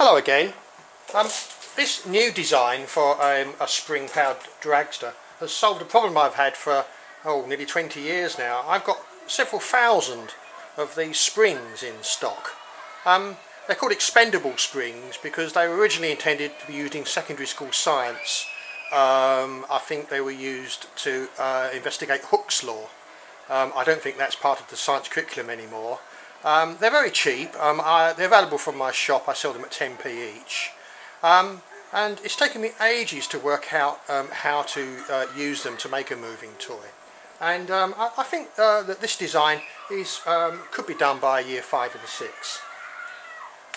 Hello again. Um, this new design for um, a spring powered dragster has solved a problem I've had for oh nearly 20 years now. I've got several thousand of these springs in stock. Um, they're called expendable springs because they were originally intended to be used in secondary school science. Um, I think they were used to uh, investigate Hooke's law. Um, I don't think that's part of the science curriculum anymore. Um, they're very cheap. Um, I, they're available from my shop. I sell them at 10p each. Um, and it's taken me ages to work out um, how to uh, use them to make a moving toy. And um, I, I, think uh, that this design is um, could be done by year 5 and 6.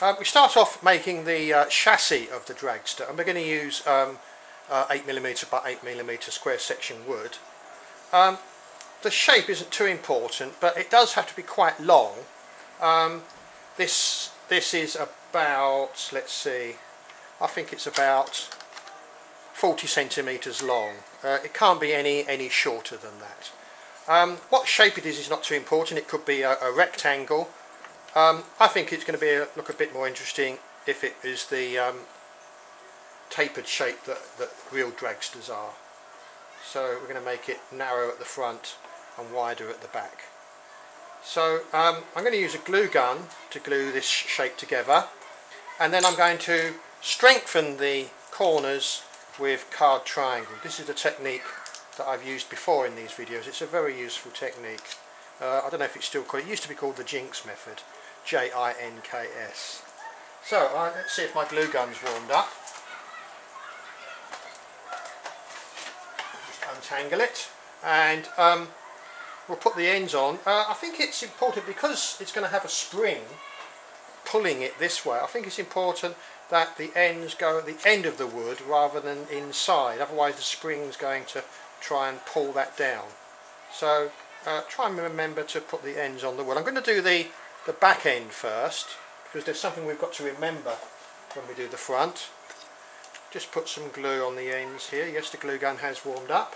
Uh, we start off making the uh, chassis of the dragster and we're going to use 8mm uh, by 8mm square section wood. the shape isn't too important but it does have to be quite long um, this this is about let's see I think it's about 40 centimeters long. Uh, it can't be any any shorter than that. Um, what shape it is is not too important. It could be a, a rectangle. Um, I think it's going to be a, look a bit more interesting if it is the um, tapered shape that, that real dragsters are. So we're going to make it narrow at the front and wider at the back so um, I'm going to use a glue gun to glue this shape together and then I'm going to strengthen the corners with card triangle. This is a technique that I've used before in these videos. It's a very useful technique. Uh, I don't know if it's still called, it used to be called the Jinks method. J-I-N-K-S. So uh, let's see if my glue gun's warmed up. Just untangle it and um, we'll put the ends on. Uh, I think it's important because it's going to have a spring pulling it this way. I think it's important that the ends go at the end of the wood rather than inside. Otherwise the spring's going to try and pull that down. So uh, try and remember to put the ends on the wood. I'm going to do the, the back end first because there's something we've got to remember when we do the front. Just put some glue on the ends here. Yes, the glue gun has warmed up.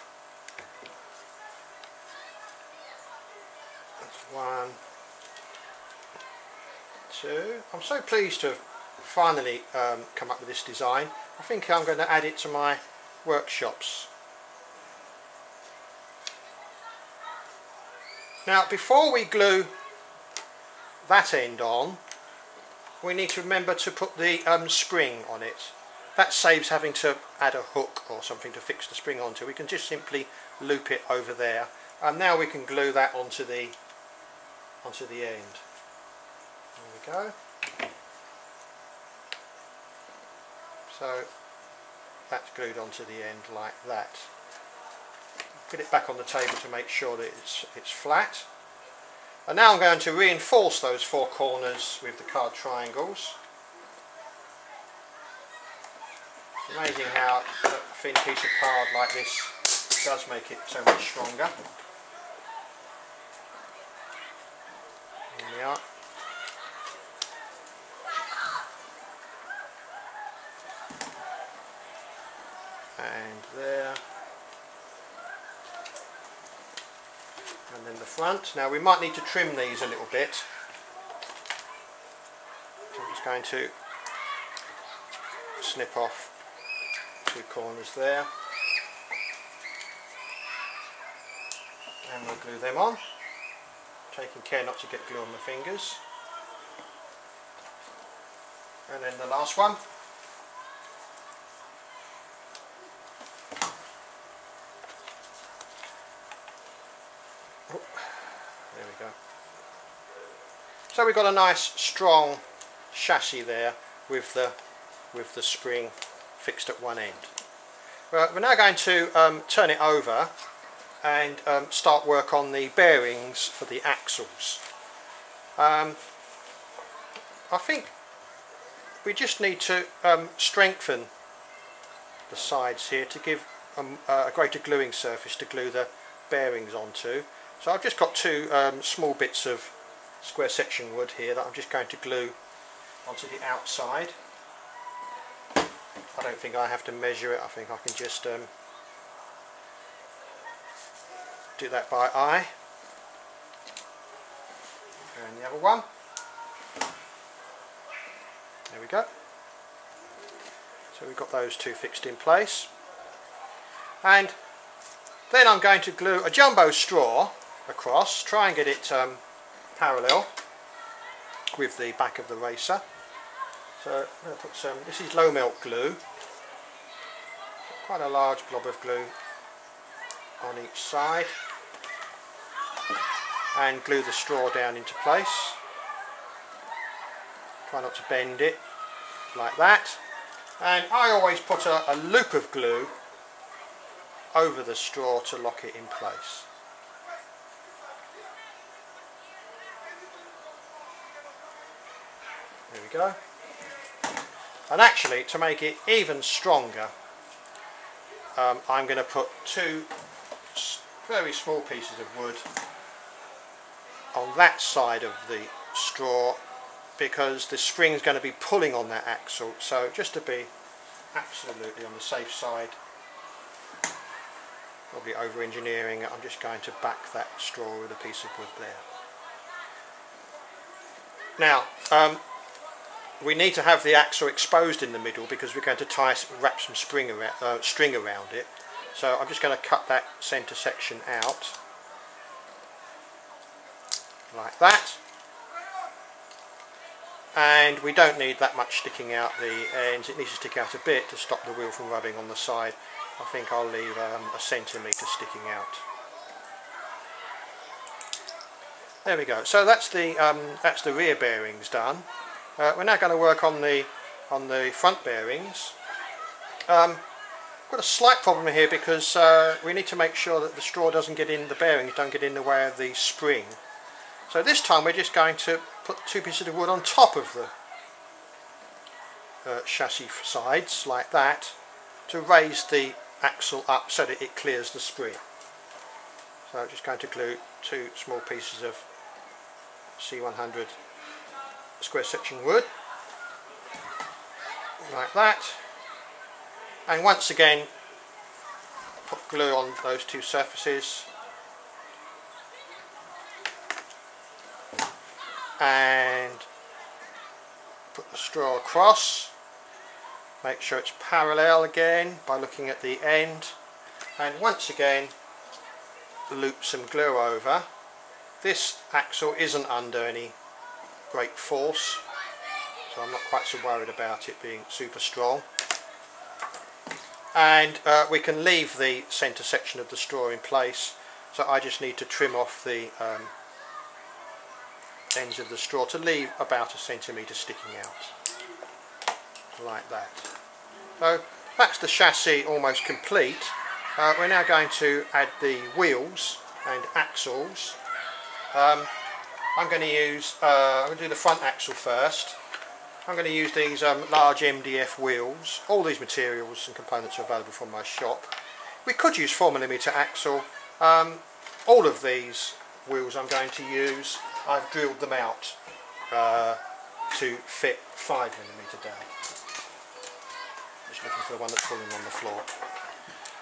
One, two. I'm so pleased to have finally um, come up with this design. I think I'm going to add it to my workshops. Now before we glue that end on we need to remember to put the um, spring on it. That saves having to add a hook or something to fix the spring onto. We can just simply loop it over there and now we can glue that onto the onto the end. There we go. So that's glued onto the end like that. Put it back on the table to make sure that it's, it's flat. And now I'm going to reinforce those four corners with the card triangles. It's amazing how a thin piece of card like this does make it so much stronger. Are. And there. And then the front. Now we might need to trim these a little bit. So I'm just going to snip off two corners there. And we'll glue them on taking care not to get glue on my fingers. And then the last one. There we go. So we've got a nice strong chassis there with the with the spring fixed at one end. Well, we're now going to um, turn it over and um, start work on the bearings for the axles. Um, I think we just need to um, strengthen the sides here to give um, a greater gluing surface to glue the bearings onto. So I've just got two um, small bits of square section wood here that I'm just going to glue onto the outside. I don't think I have to measure it, I think I can just um, do that by eye. And the other one. There we go. So we've got those two fixed in place. And then I'm going to glue a jumbo straw across, try and get it um, parallel with the back of the racer. So I'm going to put some, this is low melt glue, quite a large blob of glue on each side and glue the straw down into place. Try not to bend it like that. And I always put a, a loop of glue over the straw to lock it in place. There we go. And actually, to make it even stronger, um, I'm going to put two very small pieces of wood on that side of the straw because the spring is going to be pulling on that axle so just to be absolutely on the safe side probably over engineering it. I'm just going to back that straw with a piece of wood there. Now um, we need to have the axle exposed in the middle because we're going to tie wrap some spring around, uh, string around it so I'm just going to cut that centre section out. Like that. And we don't need that much sticking out the ends. It needs to stick out a bit to stop the wheel from rubbing on the side. I think I'll leave um, a centimetre sticking out. There we go. So that's the um, that's the rear bearings done. Uh, we're now going to work on the on the front bearings. Um, got a slight problem here because uh, we need to make sure that the straw doesn't get in the bearings don't get in the way of the spring so this time we're just going to put two pieces of wood on top of the uh, chassis sides like that to raise the axle up so that it clears the spring. So I'm just going to glue two small pieces of C100 square section wood like that and once again put glue on those two surfaces. And put the straw across. Make sure it's parallel again by looking at the end. And once again loop some glue over. This axle isn't under any great force so I'm not quite so worried about it being super strong and uh, we can leave the centre section of the straw in place so I just need to trim off the um, ends of the straw to leave about a centimetre sticking out like that. So that's the chassis almost complete. Uh, we're now going to add the wheels and axles. Um, I'm going to use, uh, I'm going to do the front axle first. I'm going to use these um, large MDF wheels. All these materials and components are available from my shop. We could use 4mm axle. Um, all of these wheels I'm going to use I've drilled them out uh, to fit 5mm down. Just looking for the one that's falling on the floor.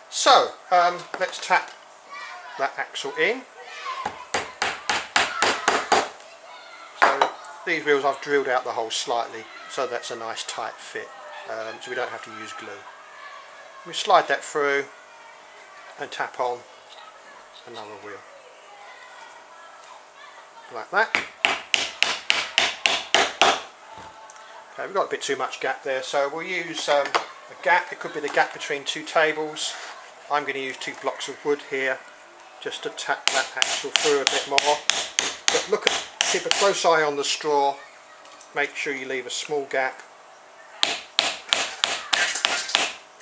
So, um, let's tap that axle in. So, these wheels I've drilled out the hole slightly so that's a nice tight fit um, so we don't have to use glue. We slide that through and tap on another wheel like that. Okay, we've got a bit too much gap there, so we'll use um, a gap. It could be the gap between two tables. I'm going to use two blocks of wood here just to tap that axle through a bit more. But look at, keep a close eye on the straw. Make sure you leave a small gap.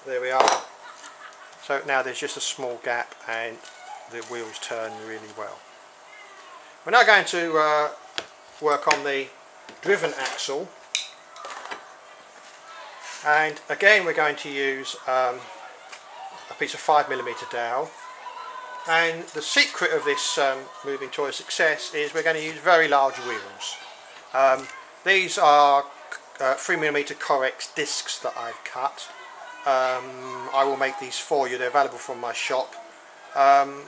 There we are. So now there's just a small gap and the wheels turn really well. We're now going to uh, work on the driven axle and again we're going to use um, a piece of 5mm dowel and the secret of this um, moving toy success is we're going to use very large wheels. Um, these are uh, 3mm Correx discs that I've cut. Um, I will make these for you, they're available from my shop. Um,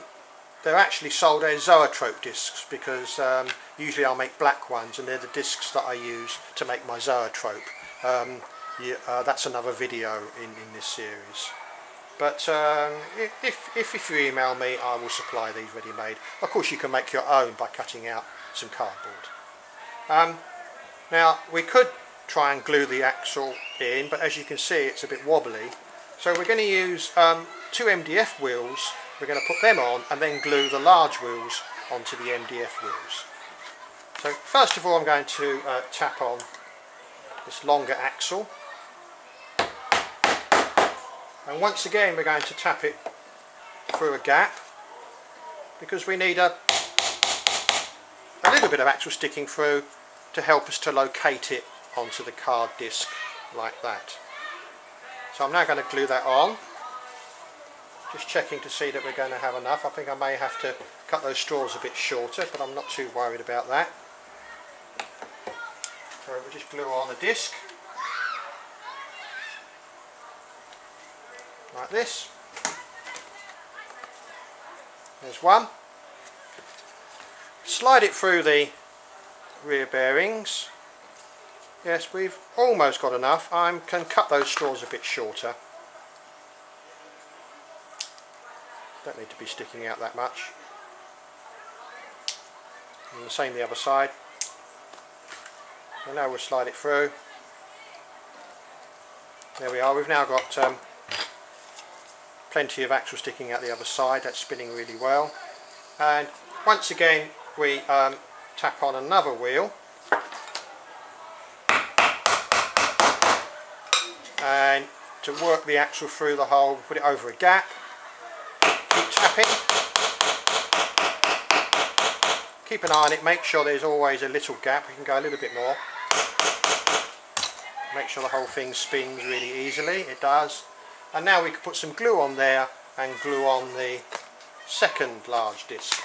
they're actually sold as zoetrope discs because um, usually I'll make black ones and they're the discs that I use to make my zoetrope. Um, yeah, uh, that's another video in, in this series. But um, if, if, if you email me, I will supply these ready-made. Of course, you can make your own by cutting out some cardboard. Um, now, we could try and glue the axle in, but as you can see, it's a bit wobbly. So we're going to use um, two MDF wheels. We're going to put them on and then glue the large wheels onto the MDF wheels. So first of all, I'm going to uh, tap on this longer axle and once again we're going to tap it through a gap because we need a, a little bit of actual sticking through to help us to locate it onto the card disc like that. So I'm now going to glue that on just checking to see that we're going to have enough. I think I may have to cut those straws a bit shorter but I'm not too worried about that. So we'll just glue on the disc like this. There's one. Slide it through the rear bearings. Yes, we've almost got enough. I can cut those straws a bit shorter. Don't need to be sticking out that much. And the same the other side. And now we'll slide it through. There we are. We've now got um, plenty of axle sticking out the other side. That's spinning really well. And once again we um, tap on another wheel. And to work the axle through the hole put it over a gap. Keep tapping. Keep an eye on it. Make sure there's always a little gap. We can go a little bit more. Make sure the whole thing spins really easily. It does and now we can put some glue on there and glue on the second large disc.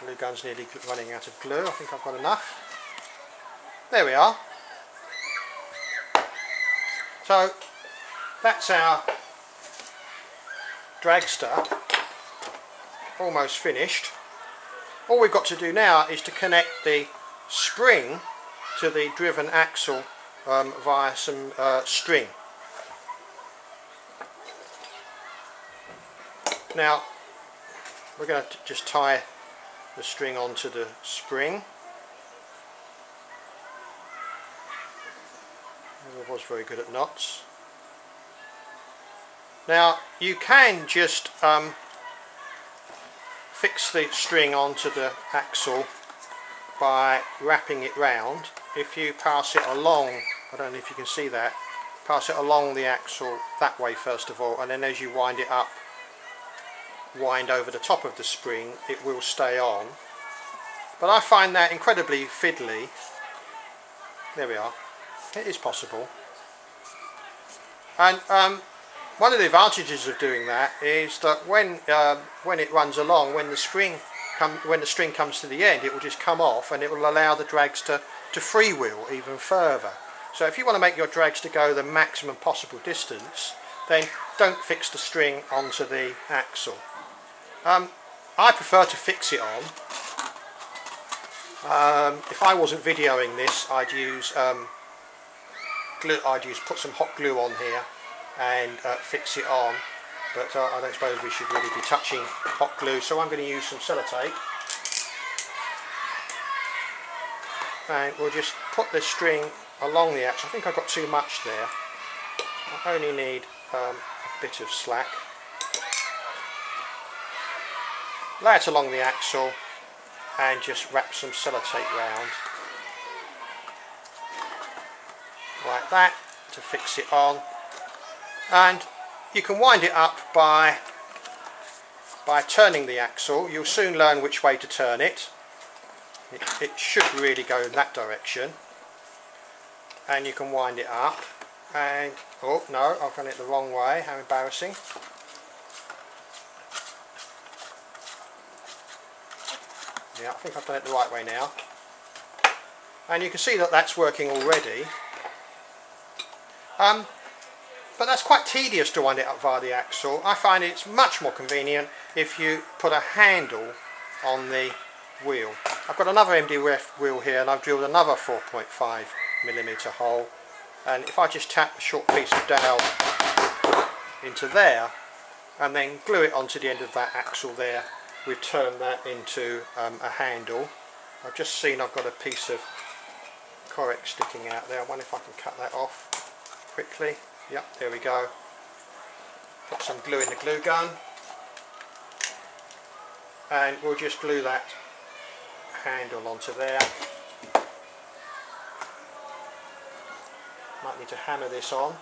Glue gun's nearly running out of glue, I think I've got enough. There we are. So that's our dragster almost finished. All we've got to do now is to connect the spring to the driven axle um, via some uh, string. Now we're going to just tie the string onto the spring. I was very good at knots. Now you can just um, fix the string onto the axle by wrapping it round if you pass it along I don't know if you can see that pass it along the axle that way first of all and then as you wind it up wind over the top of the spring it will stay on. But I find that incredibly fiddly. There we are. It is possible. And um, one of the advantages of doing that is that when uh, when it runs along when the spring come, when the string comes to the end it will just come off and it will allow the dragster, to freewheel even further. So if you want to make your dragster go the maximum possible distance then don't fix the string onto the axle. Um, I prefer to fix it on. Um, if I wasn't videoing this I'd use um, glue, I'd use put some hot glue on here and uh, fix it on but uh, I don't suppose we should really be touching hot glue so I'm going to use some sellotape and we'll just put the string along the axle I think I've got too much there. I only need um, a bit of slack. Lay it along the axle and just wrap some sellotape round. Like that to fix it on. And you can wind it up by by turning the axle. You'll soon learn which way to turn it it, it should really go in that direction. And you can wind it up. And oh no I've done it the wrong way. How embarrassing. Yeah I think I've done it the right way now. And you can see that that's working already. Um, but that's quite tedious to wind it up via the axle. I find it's much more convenient if you put a handle on the wheel. I've got another MDF wheel here and I've drilled another 4.5 millimeter hole. And if I just tap a short piece of dowel into there and then glue it onto the end of that axle there we've turned that into um, a handle. I've just seen I've got a piece of Correx sticking out there. I wonder if I can cut that off quickly. Yep there we go. Put some glue in the glue gun. And we'll just glue that handle onto there. Might need to hammer this on.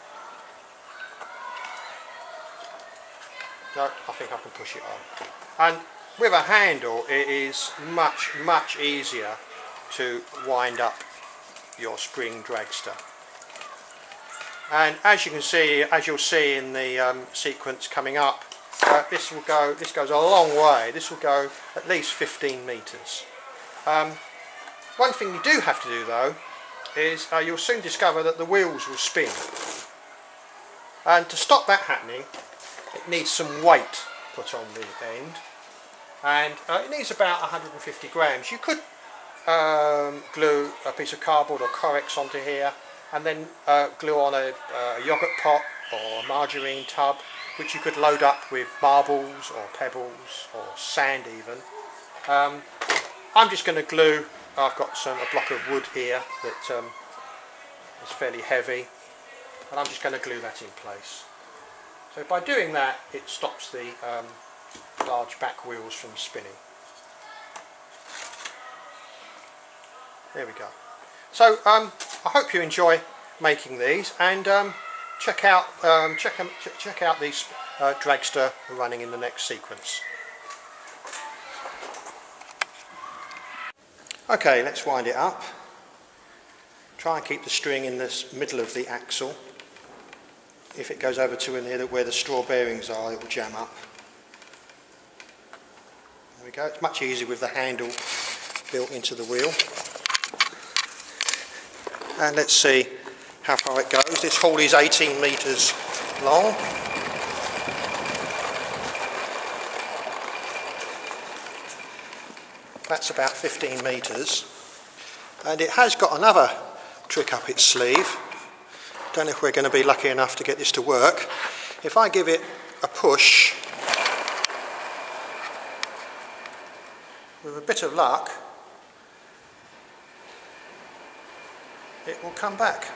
No I think I can push it on. And with a handle it is much much easier to wind up your spring dragster. And as you can see as you'll see in the um, sequence coming up uh, this will go this goes a long way. This will go at least 15 meters um, one thing you do have to do though is uh, you'll soon discover that the wheels will spin. And to stop that happening it needs some weight put on the end. And uh, it needs about 150 grams. You could um, glue a piece of cardboard or Correx onto here and then uh, glue on a, a yogurt pot or a margarine tub which you could load up with marbles or pebbles or sand even. Um, I'm just going to glue, I've got some a block of wood here that um, is fairly heavy and I'm just going to glue that in place. So by doing that it stops the um, large back wheels from spinning. There we go. So um, I hope you enjoy making these and um, check out um, check, check out these uh, dragster running in the next sequence. Okay, let's wind it up. Try and keep the string in the middle of the axle. If it goes over to in here where the straw bearings are, it will jam up. There we go. It's much easier with the handle built into the wheel. And let's see how far it goes. This hole is 18 metres long. That's about 15 metres. And it has got another trick up its sleeve. Don't know if we're going to be lucky enough to get this to work. If I give it a push, with a bit of luck, it will come back.